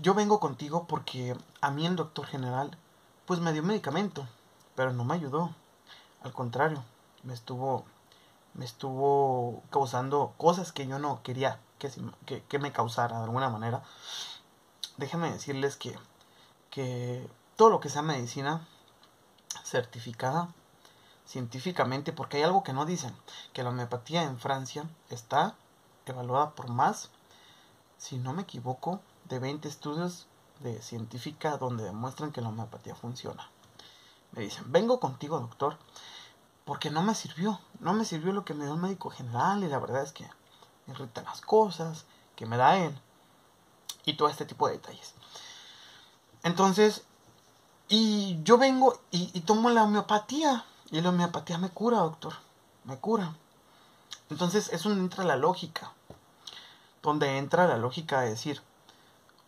yo vengo contigo porque a mí el doctor general pues me dio medicamento, pero no me ayudó. Al contrario, me estuvo me estuvo causando cosas que yo no quería que, me causara de alguna manera. Déjenme decirles que, que todo lo que sea medicina certificada científicamente, porque hay algo que no dicen, que la homeopatía en Francia está evaluada por más, si no me equivoco, de 20 estudios de científica donde demuestran que la homeopatía funciona. Me dicen, vengo contigo, doctor, porque no me sirvió, no me sirvió lo que me dio el médico general y la verdad es que me irritan las cosas que me da él y todo este tipo de detalles. Entonces, y yo vengo y, tomo la homeopatía y la homeopatía me cura, doctor, me cura. Entonces, es donde entra la lógica, donde entra la lógica de decir,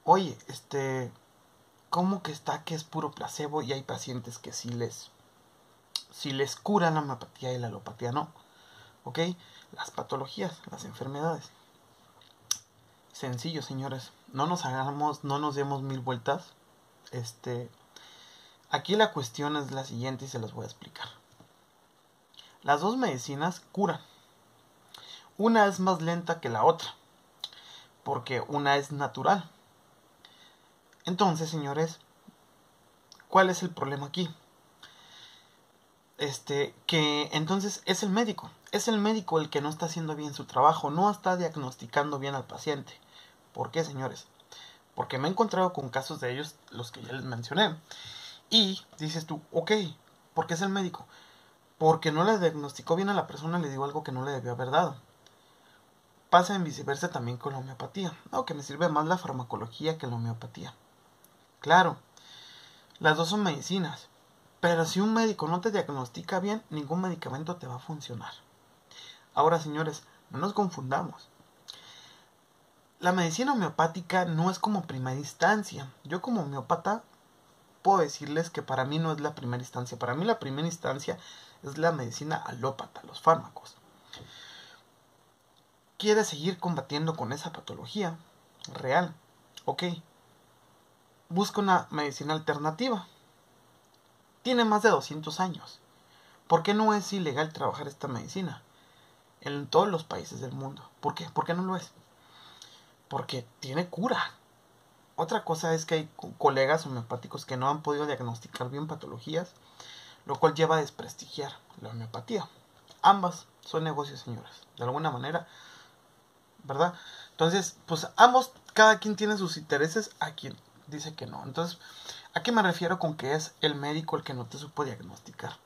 oye, este, ¿cómo que está que es puro placebo y hay pacientes que sí les, sí les cura la homeopatía y la alopatía no? ¿Ok? Las patologías, las enfermedades. Sencillo, señores. No nos hagamos, no nos demos mil vueltas. Este, aquí la cuestión es la siguiente y se las voy a explicar. Las dos medicinas curan. Una es más lenta que la otra, porque una es natural entonces, señores, ¿cuál es el problema aquí? Este, que entonces es el médico, es el médico el que no está haciendo bien su trabajo, no está diagnosticando bien al paciente. ¿Por qué, señores? Porque me he encontrado con casos de ellos, los que ya les mencioné. Y dices tú, ok, ¿por qué es el médico? Porque no le diagnosticó bien a la persona, le dio algo que no le debió haber dado. Pasa en viceversa también con la homeopatía. No, que me sirve más la farmacología que la homeopatía. Claro, las dos son medicinas, pero si un médico no te diagnostica bien, ningún medicamento te va a funcionar. Ahora, señores, no nos confundamos. La medicina homeopática no es como primera instancia. Yo como homeópata puedo decirles que para mí no es la primera instancia. Para mí la primera instancia es la medicina alópata, los fármacos. ¿Quiere seguir combatiendo con esa patología real? Ok, busca una medicina alternativa. Tiene más de 200 años. ¿Por qué no es ilegal trabajar esta medicina? En todos los países del mundo. ¿Por qué? ¿Por qué no lo es? Porque tiene cura. Otra cosa es que hay colegas homeopáticos que no han podido diagnosticar bien patologías, lo cual lleva a desprestigiar la homeopatía. Ambas son negocios, señores. De alguna manera, ¿verdad? Entonces, pues ambos, cada quien tiene sus intereses a quien dice que no. Entonces, ¿a qué me refiero con que es el médico el que no te supo diagnosticar?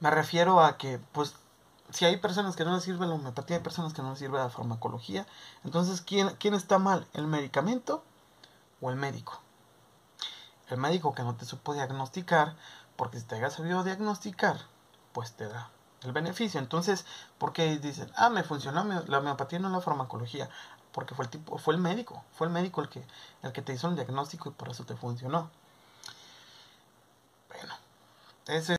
Me refiero a que, pues, si hay personas que no les sirve la homeopatía, hay personas que no les sirve la farmacología. Entonces, ¿quién, ¿quién está mal? ¿El medicamento o el médico? El médico que no te supo diagnosticar, porque si te haya sabido diagnosticar, pues te da el beneficio. Entonces, ¿por qué dicen, ah, me funcionó la homeopatía, no la farmacología? Porque fue el tipo, fue el médico, fue el médico el que, el que te hizo el diagnóstico y por eso te funcionó. Bueno, ese